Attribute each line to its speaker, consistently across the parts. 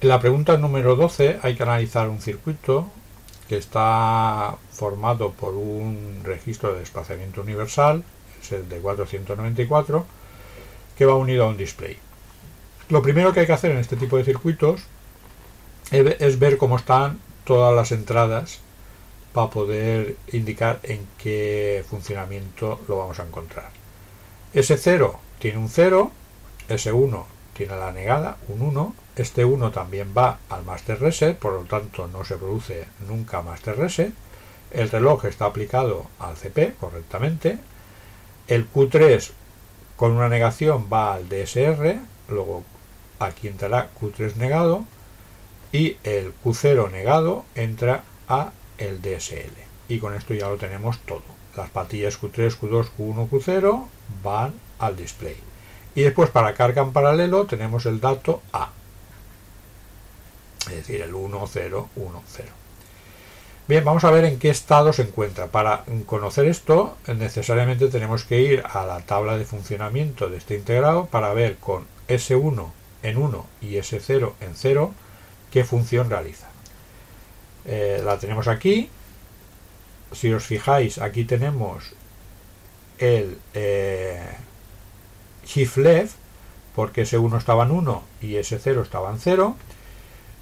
Speaker 1: En la pregunta número 12 hay que analizar un circuito que está formado por un registro de desplazamiento universal, es el de 494, que va unido a un display. Lo primero que hay que hacer en este tipo de circuitos es ver cómo están todas las entradas para poder indicar en qué funcionamiento lo vamos a encontrar. S0 tiene un 0, S1 tiene la negada, un 1, este 1 también va al master reset, por lo tanto no se produce nunca master reset, el reloj está aplicado al CP correctamente, el Q3 con una negación va al DSR, luego aquí entrará Q3 negado y el Q0 negado entra a el DSL y con esto ya lo tenemos todo. Las patillas Q3, Q2, Q1, Q0 van al display y después para carga en paralelo tenemos el dato A es decir el 1, 0, 1, 0 Bien, vamos a ver en qué estado se encuentra. Para conocer esto, necesariamente tenemos que ir a la tabla de funcionamiento de este integrado para ver con S1 en 1 y S0 en 0 qué función realiza. Eh, la tenemos aquí. Si os fijáis, aquí tenemos el eh, shift left, porque S1 estaba en 1 y S0 estaba en 0.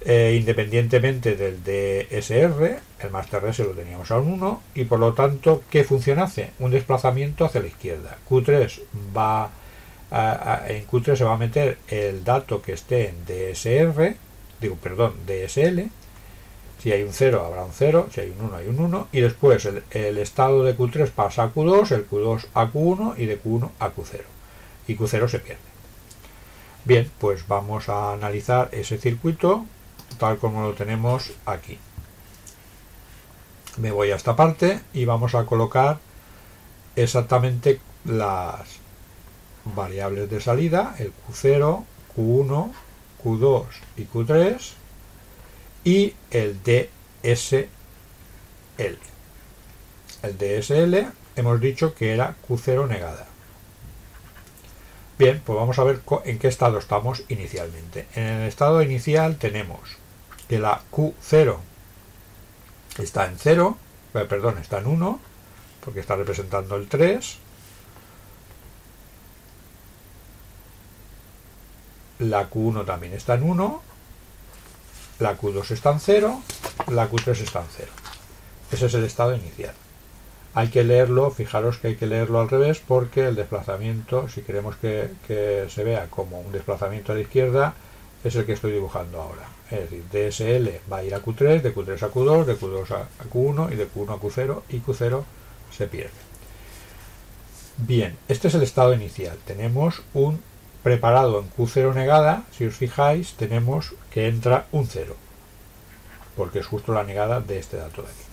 Speaker 1: Eh, independientemente del DSR, el master rs lo teníamos a un 1 y por lo tanto, ¿qué función hace? Un desplazamiento hacia la izquierda. Q3 va en Q3 se va a meter el dato que esté en DSR, digo, perdón, DSL. Si hay un 0 habrá un 0, si hay un 1 hay un 1 y después el, estado de Q3 pasa a Q2, el Q2 a Q1 y de Q1 a Q0 y Q0 se pierde. Bien, pues vamos a analizar ese circuito tal como lo tenemos aquí. Me voy a esta parte y vamos a colocar exactamente las variables de salida, el Q0, Q1, Q2 y Q3 y el DSL. El DSL hemos dicho que era Q0 negada. Bien, pues vamos a ver en qué estado estamos inicialmente. En el estado inicial tenemos que la Q0 está en 0, eh, perdón, está en 1, porque está representando el 3, la Q1 también está en 1, la Q2 está en 0, la Q3 está en 0. Ese es el estado inicial. Hay que leerlo, fijaros que hay que leerlo al revés porque el desplazamiento, si queremos que, se vea como un desplazamiento a la izquierda, es el que estoy dibujando ahora. Es decir, DSL va a ir a Q3, de Q3 a Q2, de Q2 a Q1 y de Q1 a Q0 y Q0 se pierde. Bien, este es el estado inicial. Tenemos un preparado en Q0 negada, si os fijáis, tenemos que entra un 0, porque es justo la negada de este dato de aquí.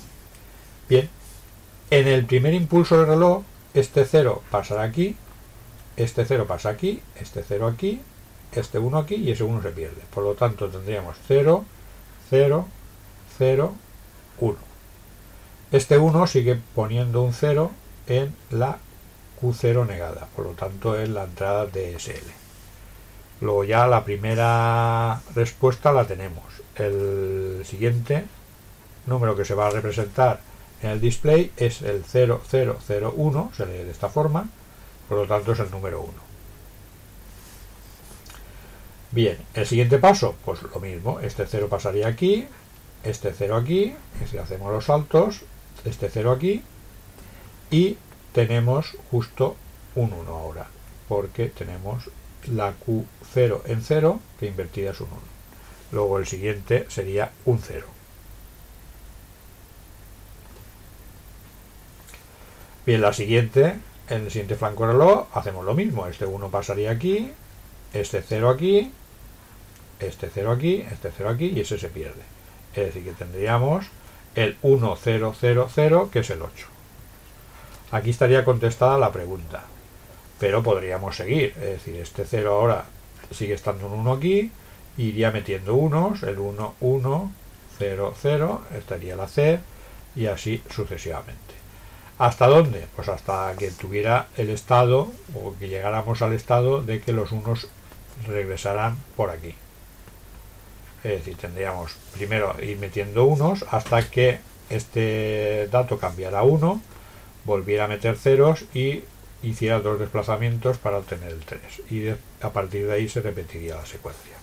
Speaker 1: Bien, en el primer impulso del reloj, este 0 pasará aquí, este 0 pasa aquí, este 0 aquí, este 1 aquí y ese 1 se pierde. Por lo tanto, tendríamos 0, 0, 0, 1. Este 1 sigue poniendo un 0 en la Q0 negada, por lo tanto es la entrada de SL. Luego ya la primera respuesta la tenemos. El siguiente número que se va a representar en el display es el 0001, se lee de esta forma, por lo tanto es el número 1. Bien, el siguiente paso, pues lo mismo, este 0 pasaría aquí, este 0 aquí, y si hacemos los saltos, este 0 aquí, y tenemos justo un 1 ahora, porque tenemos la Q0 en 0, que invertida es un 1. Luego el siguiente sería un 0. Bien, la siguiente, en el siguiente flanco reloj, hacemos lo mismo. Este 1 pasaría aquí, este 0 aquí, este 0 aquí, este 0 aquí y ese se pierde. Es decir, que tendríamos el 1, 0, 0, 0, que es el 8. Aquí estaría contestada la pregunta pero podríamos seguir, es decir, este 0 ahora sigue estando un 1 aquí, iría metiendo unos, el 1, 1, 0, 0, estaría la C y así sucesivamente. ¿Hasta dónde? Pues hasta que tuviera el estado o que llegáramos al estado de que los unos regresaran por aquí. Es decir, tendríamos primero ir metiendo unos hasta que este dato cambiara a 1, volviera a meter ceros y hiciera dos desplazamientos para obtener el 3. Y a partir de ahí se repetiría la secuencia.